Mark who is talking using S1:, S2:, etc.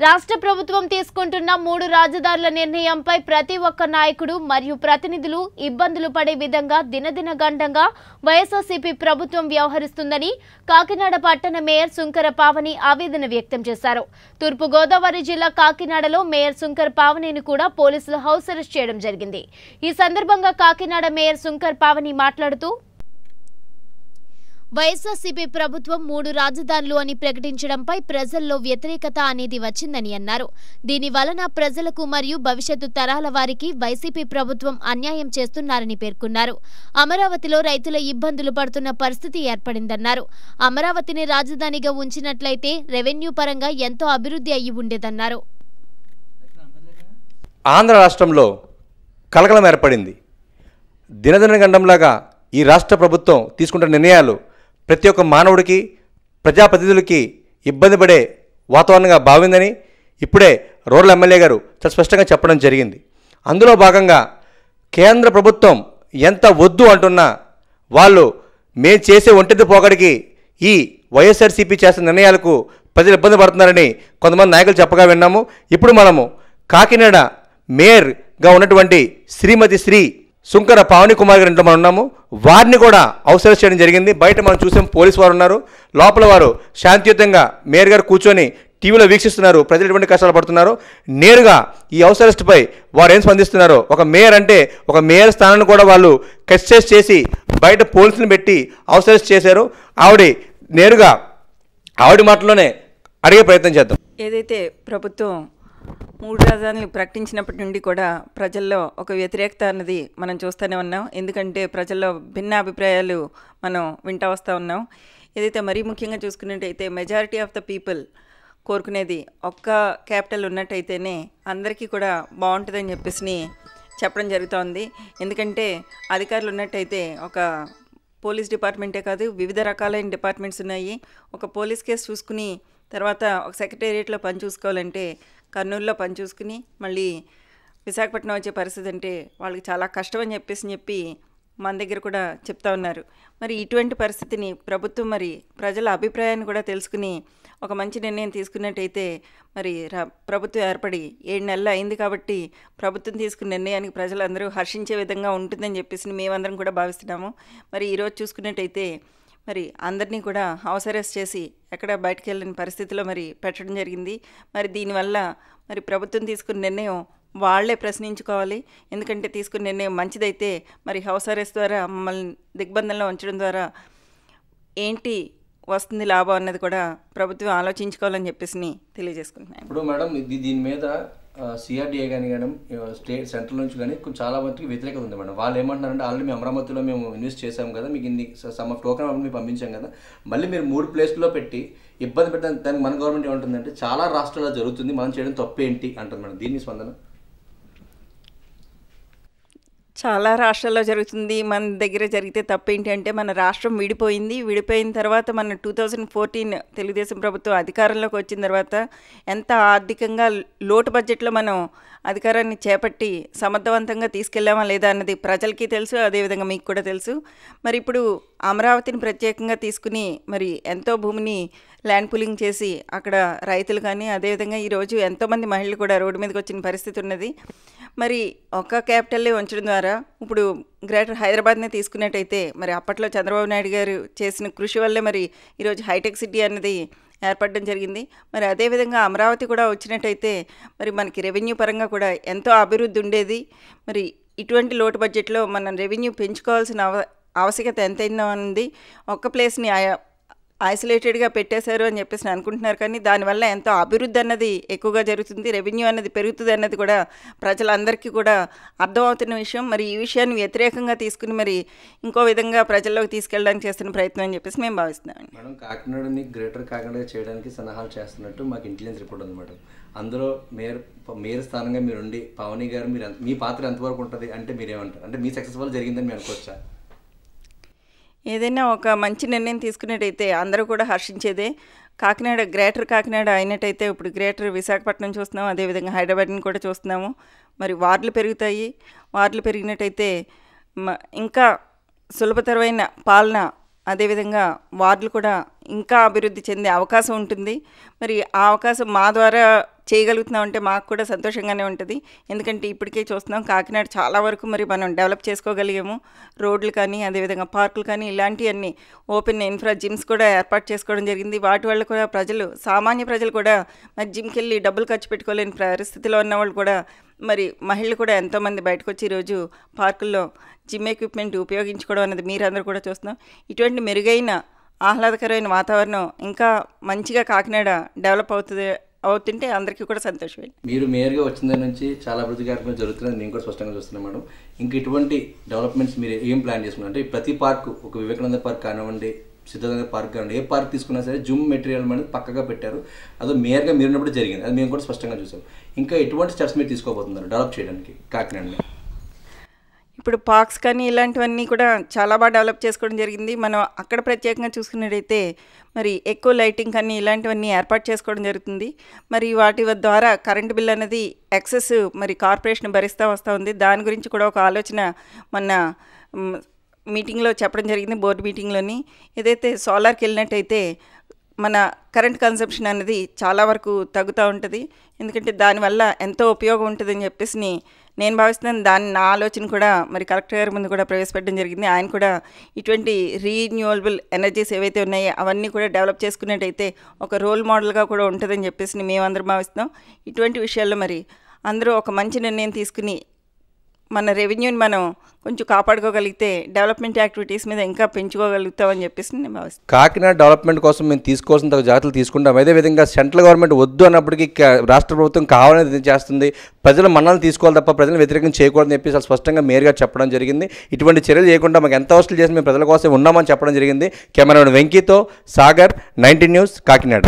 S1: రాష్ట్ర ప్రభుత్వం తీసుకుంటున్న మూడు రాజధానుల నిర్ణయంపై ప్రతి ఒక్క నాయకుడు మరియు ప్రతినిధులు ఇబ్బందులు పడే విధంగా దినదిన గండంగా వైఎస్ఆర్సీపీ ప్రభుత్వం వ్యవహరిస్తుందని కాకినాడ పట్టణ మేయర్ సుంకర పావని ఆవేదన వ్యక్తం చేశారు. తూర్పుగోదావరి జిల్లా కాకినాడలో మేయర్ సుంకర్ పావనిని కూడా పోలీసులు హౌస్ అరెస్ట్ చేయడం జరిగింది. ఈ సందర్భంగా కాకినాడ మేయర్ సుంకర్ పావని మాట్లాడుతూ వైఎస్ఆర్సీపీ ప్రభుత్వం మూడు రాజధానులు అని ప్రకటించడంపై ప్రజల్లో వ్యతిరేకత అనేది వచ్చిందని అన్నారు. దీని వలన ప్రజలకు మరియు భవిష్యత్తు తరాల వారికి వైసీపీ ప్రభుత్వం అన్యాయం చేస్తున్నారని పేర్కొన్నారు. అమరావతిలో రైతుల ఇబ్బందులు పడుతున్న పరిస్థితి ఏర్పడిందన్నారు. అమరావతిని రాజధానిగా ఉంచినట్లయితే రెవెన్యూ పరంగా ఎంతో అభివృద్ధి అయ్యి ఉండేదన్నారు.
S2: ఆంధ్ర రాష్ట్రంలో కలకలం ఏర్పడింది. దినదిన గండంలాగా ఈ రాష్ట్ర ప్రభుత్వం తీసుకుంటున్న నిర్ణయాలు ప్రతి ఒక్క మానవుడికి ప్రజాప్రతినిధులకి ఇబ్బంది పడే వాతావరణంగా బావిందని ఇప్పుడే రోడ్ల ఎమ్మెల్యే గారు చాలా స్పష్టంగా చెప్పడం జరిగింది. అందులో భాగంగా కేంద్ర ప్రభుత్వం ఎంత వద్దు అంటున్నా వాళ్ళు మేం చేసే ఒంటిది పోగడికి ఈ వైఎస్ఆర్సీపీ చేస్తున్న నిర్ణయాలకు ప్రజలు ఇబ్బంది పడుతున్నారని కొంతమంది నాయకులు చెప్పగా విన్నాము. ఇప్పుడు మనము కాకినాడ మేయర్గా ఉన్నటువంటి శ్రీమతి శ్రీ సుంకర పావని కుమార్ గారి ఇంట్లో మనం ఉన్నాము. వారిని కూడా అవసరం చేయడం జరిగింది. బయట మనం చూసాం పోలీసు వారు ఉన్నారు. లోపల వారు శాంతియుతంగా మేయర్ గారు కూర్చొని టీవీలో వీక్షిస్తున్నారు. ప్రజలు ఎటువంటి కష్టాలు పడుతున్నారు? నేరుగా ఈ అవసరస్ట్పై వారు ఏం స్పందిస్తున్నారో? ఒక మేయర్ అంటే ఒక మేయర్ స్థానాన్ని కూడా వాళ్ళు కస్టైజ్ చేసి బయట పోలీసులను పెట్టి అవసరస్ట్ చేశారు. ఆవిడ నేరుగా ఆవిడ మాటలోనే అడిగే ప్రయత్నం చేద్దాం.
S3: ఏదైతే ప్రభుత్వం మూడు రాజధానులు ప్రకటించినప్పటి నుండి కూడా ప్రజల్లో ఒక వ్యతిరేకత అన్నది మనం చూస్తూనే ఉన్నాం. ఎందుకంటే ప్రజల్లో భిన్న అభిప్రాయాలు మనం వింటా వస్తూ ఉన్నాం. ఏదైతే మరీ ముఖ్యంగా చూసుకున్నట్టయితే మెజారిటీ ఆఫ్ ద పీపుల్ కోరుకునేది ఒక్క క్యాపిటల్ ఉన్నట్టయితేనే అందరికీ కూడా బాగుంటుందని చెప్పేసి చెప్పడం జరుగుతోంది. ఎందుకంటే అధికారులు ఉన్నట్టయితే ఒక పోలీస్ డిపార్ట్మెంటే కాదు వివిధ రకాలైన డిపార్ట్మెంట్స్ ఉన్నాయి. ఒక పోలీస్ కేసు చూసుకుని తర్వాత ఒక సెక్రటేరియట్లో పని చూసుకోవాలంటే కర్నూలులో పని చూసుకుని మళ్ళీ విశాఖపట్నం వచ్చే పరిస్థితి అంటే వాళ్ళకి చాలా కష్టం అని చెప్పేసి చెప్పి మన దగ్గర కూడా చెప్తా ఉన్నారు. మరి ఇటువంటి పరిస్థితిని ప్రభుత్వం మరి ప్రజల అభిప్రాయాన్ని కూడా తెలుసుకుని ఒక మంచి నిర్ణయం తీసుకున్నట్టయితే మరి ప్రభుత్వం ఏర్పడి ఏడు నెలలు అయింది కాబట్టి ప్రభుత్వం తీసుకున్న నిర్ణయానికి ప్రజలందరూ హర్షించే విధంగా ఉంటుందని చెప్పేసి మేమందరం కూడా భావిస్తున్నాము. మరి ఈరోజు చూసుకున్నట్టయితే మరి అందరినీ కూడా హౌస్ అరెస్ట్ చేసి ఎక్కడ బయటకు వెళ్ళని పరిస్థితిలో మరి పెట్టడం జరిగింది. మరి దీనివల్ల మరి ప్రభుత్వం తీసుకున్న నిర్ణయం వాళ్ళే ప్రశ్నించుకోవాలి. ఎందుకంటే తీసుకున్న నిర్ణయం మంచిదైతే మరి హౌస్ అరెస్ట్ ద్వారా మమ్మల్ని దిగ్బంధంలో ఉంచడం ద్వారా ఏంటి వస్తుంది లాభం అన్నది కూడా ప్రభుత్వం ఆలోచించుకోవాలని చెప్పేసి తెలియజేసుకుంటున్నాను.
S2: ఇప్పుడు మేడం ఇది దీని మీద సిఆర్డిఏ కానీ కానీ స్టేట్ సెంట్రల్ నుంచి కానీ కొంచెం చాలా మందికి వ్యతిరేకత ఉంది మేడం. వాళ్ళు ఏమంటున్నారంటే ఆల్రెడీ మేము అమరావతిలో మేము ఇన్వెస్ట్ చేసాం కదా మీకు ఇన్ని సమ్ ఆఫ్ మేము మీకు పంపించాం కదా మళ్ళీ మీరు మూడు ప్లేస్లో పెట్టి ఇబ్బంది పెట్టడానికి దానికి మన గవర్నమెంట్ ఏమంటుందంటే చాలా రాష్ట్రాల్లో జరుగుతుంది మనం చేయడం తప్పేంటి? అంటుంది మేడం. దీని స్పందన?
S3: చాలా రాష్ట్రాల్లో జరుగుతుంది. మన దగ్గర జరిగితే తప్పేంటి అంటే మన రాష్ట్రం విడిపోయింది. విడిపోయిన తర్వాత మన టూ థౌజండ్ ఫోర్టీన్ తెలుగుదేశం ప్రభుత్వం అధికారంలోకి వచ్చిన తర్వాత ఎంత ఆర్థికంగా లోటు బడ్జెట్లో మనం అధికారాన్ని చేపట్టి సమర్థవంతంగా తీసుకెళ్ళామా లేదా అన్నది ప్రజలకి తెలుసు. అదేవిధంగా మీకు కూడా తెలుసు. మరి ఇప్పుడు అమరావతిని ప్రత్యేకంగా తీసుకుని మరి ఎంతో భూమిని ల్యాండ్ పూలింగ్ చేసి అక్కడ రైతులు కానీ అదేవిధంగా ఈరోజు ఎంతోమంది మహిళలు కూడా రోడ్డు మీదకి వచ్చిన పరిస్థితి ఉన్నది. మరి ఒక్క క్యాపిటల్లే ఉంచడం ద్వారా ఇప్పుడు గ్రేటర్ హైదరాబాద్నే తీసుకున్నట్టయితే మరి అప్పట్లో చంద్రబాబు నాయుడు గారు చేసిన కృషి వల్లే మరి ఈరోజు హైటెక్ సిటీ అనేది ఏర్పడడం జరిగింది. మరి అదేవిధంగా అమరావతి కూడా వచ్చినట్టయితే మరి మనకి రెవెన్యూ పరంగా కూడా ఎంతో అభివృద్ధి ఉండేది. మరి ఇటువంటి లోటు బడ్జెట్లో మనం రెవెన్యూ పెంచుకోవాల్సిన అవ ఆవశ్యకత ఎంతైనా ఉంది. ఒక్క ప్లేస్ని ఆయా ఐసోలేటెడ్గా పెట్టేశారు అని చెప్పేసి అనుకుంటున్నారు. కానీ దానివల్ల ఎంతో అభివృద్ధి అన్నది ఎక్కువగా జరుగుతుంది. రెవెన్యూ అన్నది పెరుగుతుంది అన్నది కూడా ప్రజలందరికీ కూడా అర్థమవుతున్న విషయం. మరి ఈ విషయాన్ని వ్యతిరేకంగా తీసుకుని మరి ఇంకో విధంగా ప్రజల్లోకి తీసుకెళ్ళడానికి చేస్తున్న ప్రయత్నం అని చెప్పేసి మేము భావిస్తున్నాం
S2: మేడం కాకినాడని గ్రేటర్ కాకినాడ చేయడానికి సలహాలు చేస్తున్నట్టు మాకు ఇంటెలిజెన్స్ రిపోర్ట్ ఉంది మేడం. అందులో మేయర్ మేయర్ స్థానంగా మీరు ఉండి పవని గారు మీరు మీ పాత్ర ఎంతవరకు ఉంటుంది అంటే మీరేమంటారు? అంటే మీ సక్సెస్ వల్ల జరిగిందని మేము అనుకోవచ్చా?
S3: ఏదైనా ఒక మంచి నిర్ణయం తీసుకున్నట్టయితే అందరూ కూడా హర్షించేదే. కాకినాడ గ్రేటర్ కాకినాడ అయినట్టయితే ఇప్పుడు గ్రేటర్ విశాఖపట్నం చూస్తున్నాము అదేవిధంగా హైదరాబాద్ని కూడా చూస్తున్నాము. మరి వార్డులు పెరుగుతాయి. వార్డులు పెరిగినట్టయితే మ- ఇంకా సులభతరమైన పాలన అదేవిధంగా వార్డులు కూడా ఇంకా అభివృద్ధి చెందే అవకాశం ఉంటుంది. మరి ఆ అవకాశం మా ద్వారా చేయగలుగుతున్నాం అంటే మాకు కూడా సంతోషంగానే ఉంటుంది. ఎందుకంటే ఇప్పటికే చూస్తున్నాం కాకినాడ చాలా వరకు మరి మనం డెవలప్ చేసుకోగలిగాము. రోడ్లు కానీ అదేవిధంగా పార్కులు కానీ ఇలాంటివన్నీ ఓపెన్ ఇన్ఫ్రా జిమ్స్ కూడా ఏర్పాటు చేసుకోవడం జరిగింది. వాటి వల్ల కూడా ప్రజలు సామాన్య ప్రజలు కూడా మరి జిమ్కి వెళ్ళి డబ్బులు ఖర్చు పెట్టుకోలేని పరిస్థితిలో ఉన్న వాళ్ళు కూడా మరి మహిళలు కూడా ఎంతోమంది బయటకు వచ్చి ఈరోజు పార్కుల్లో జిమ్ ఎక్విప్మెంట్ ఉపయోగించుకోవడం అనేది మీరందరూ కూడా చూస్తున్నాం. ఇటువంటి మెరుగైన ఆహ్లాదకరమైన వాతావరణం ఇంకా మంచిగా కాకినాడ డెవలప్ అవుతుంది అవుతుంటే అందరికీ కూడా సంతోషమే.
S2: మీరు మేయర్గా వచ్చిన దగ్గర నుంచి చాలా అభివృద్ధి కార్యక్రమాలు జరుగుతున్నాయి నేను కూడా స్పష్టంగా చూస్తున్నాను మేడం. ఇంకా ఇటువంటి డెవలప్మెంట్స్ మీరు ఏం ప్లాన్ చేసుకున్నారు? అంటే ప్రతి పార్క్ ఒక వివేకానంద పార్క్ కానివ్వండి సిద్ధార్థ పార్క్ కానివ్వండి ఏ పార్క్ తీసుకున్నా సరే జిమ్ మెటీరియల్ అనేది పక్కగా పెట్టారు. అది మేయర్గా మీరు ఉన్నప్పుడు జరిగింది. అది మేము కూడా స్పష్టంగా చూసాం. ఇంకా ఎటువంటి స్టెప్స్ మీరు తీసుకోబోతున్నారు డెవలప్ చేయడానికి కాకినాడని?
S3: ఇప్పుడు పార్క్స్ కానీ ఇలాంటివన్నీ కూడా చాలా బాగా డెవలప్ చేసుకోవడం జరిగింది. మనం అక్కడ ప్రత్యేకంగా చూసుకున్నట్టయితే మరి ఎక్కువ లైటింగ్ కానీ ఇలాంటివన్నీ ఏర్పాటు చేసుకోవడం జరుగుతుంది. మరి వాటి ద్వారా కరెంటు బిల్ అనేది ఎక్సెస్ మరి కార్పొరేషన్ భరిస్తూ వస్తూ ఉంది. దాని గురించి కూడా ఒక ఆలోచన మొన్న మీటింగ్లో చెప్పడం జరిగింది బోర్డు మీటింగ్లోని. ఏదైతే సోలార్కి వెళ్ళినట్టయితే మన కరెంట్ కన్సంప్షన్ అనేది చాలా వరకు తగ్గుతూ ఉంటుంది. ఎందుకంటే దానివల్ల ఎంతో ఉపయోగం ఉంటుందని చెప్పేసి నేను భావిస్తున్నాను దాని నా ఆలోచన కూడా మరి కలెక్టర్ గారి ముందు కూడా ప్రవేశపెట్టడం జరిగింది. ఆయన కూడా ఇటువంటి రీన్యూవబుల్ ఎనర్జీస్ ఏవైతే ఉన్నాయో అవన్నీ కూడా డెవలప్ చేసుకున్నట్టయితే ఒక రోల్ మోడల్గా కూడా ఉంటుందని చెప్పేసి మేమందరం భావిస్తున్నాం. ఇటువంటి విషయాల్లో మరి అందరూ ఒక మంచి నిర్ణయం తీసుకుని మన రెవెన్యూని మనం కొంచెం కాపాడుకోగలిగితే డెవలప్మెంట్ యాక్టివిటీస్ మీద ఇంకా పెంచుకోగలుగుతామని చెప్పేసి నేను భావిస్తాను
S2: కాకినాడ డెవలప్మెంట్ కోసం మేము తీసుకోవాల్సిన జాగ్రత్తలు తీసుకుంటాం. అదేవిధంగా సెంట్రల్ గవర్నమెంట్ వద్దు అన్నప్పటికీ రాష్ట్ర ప్రభుత్వం కావాలని చేస్తుంది. ప్రజలు మనల్ని తీసుకోవాలి తప్ప ప్రజలను వ్యతిరేకం చేయకూడదని చెప్పి చాలా స్పష్టంగా మేరుగా చెప్పడం జరిగింది. ఇటువంటి చర్యలు చేయకుండా మాకు ఎంత అవసరం చేసి మేము ప్రజల కోసం ఉన్నామని చెప్పడం జరిగింది. కెమెరామెన్ వెంకీతో సాగర్ నైన్టీ న్యూస్ కాకినాడ.